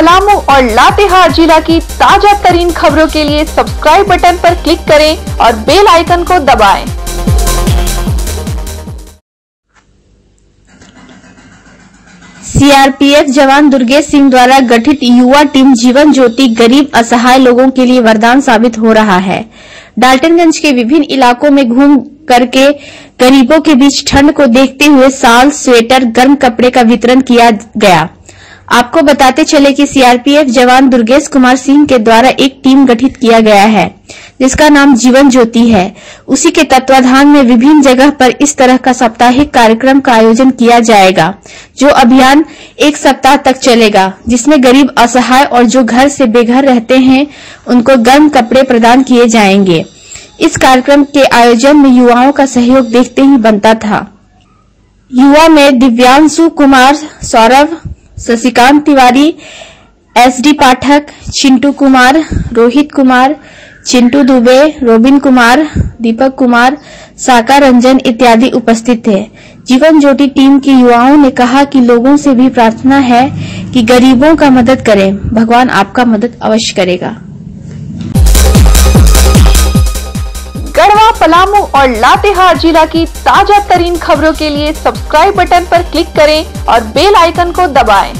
पलामू और लातेहार जिला की ताज़ा तरीन खबरों के लिए सब्सक्राइब बटन पर क्लिक करें और बेल आइकन को दबाएँ। सीआरपीएफ जवान दुर्गेश सिंह द्वारा गठित युवा टीम जीवन ज्योति गरीब असहाय लोगों के लिए वरदान साबित हो रहा है डाल्टनगंज के विभिन्न इलाकों में घूम करके गरीबों के बीच ठंड को देखते हुए साल स्वेटर, गर्म कपड़े का वितरण किया गया आपको बताते चले कि सीआरपीएफ जवान दुर्गेश कुमार सिंह के द्वारा एक टीम गठित किया गया है, जिसका नाम जीवन ज्योति है। उसी के तत्वाधान में विभिन्न जगह पर इस तरह का साप्ताहिक कार्यक्रम का आयोजन किया जाएगा, जो अभियान एक सप्ताह तक चलेगा, जिसमें गरीब, असहाय और जो घर से बेघर रहते हैं, उनको गर्म कपड़े प्रदान किए जाएँगे। इस कार्यक्रम के आयोजन में युवाओं का सहयोग देखते ही बनता था। युवा में Divyanshu Kumar Saurabh Shashikant Tiwari, S D Pathak Chintu Kumar, Rohit Kumar, Chintu Dubey, Robin Kumar, Deepak Kumar, Saka Ranjan इत्यादि उपस्थित थे। जीवन ज्योति टीम के युवाओं ने कहा कि लोगों से भी प्रार्थना है कि गरीबों का मदद करें। भगवान आपका मदद अवश्य करेगा। पलामू और लातेहार जिला की ताज़ा तरीन खबरों के लिए सब्सक्राइब बटन पर क्लिक करें और बेल आइकन को दबाएँ।